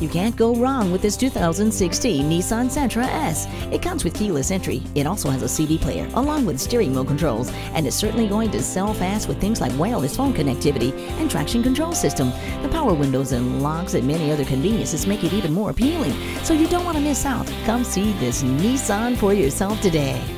You can't go wrong with this 2016 Nissan Sentra S. It comes with keyless entry. It also has a CD player, along with steering wheel controls, and is certainly going to sell fast with things like wireless phone connectivity and traction control system. The power windows and locks and many other conveniences make it even more appealing, so you don't want to miss out. Come see this Nissan for yourself today.